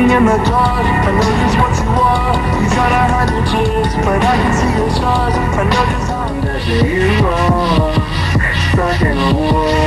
In the dark. I know just what you are. You try to hide your tears, but I can see your scars. I know just how that you are stuck in a war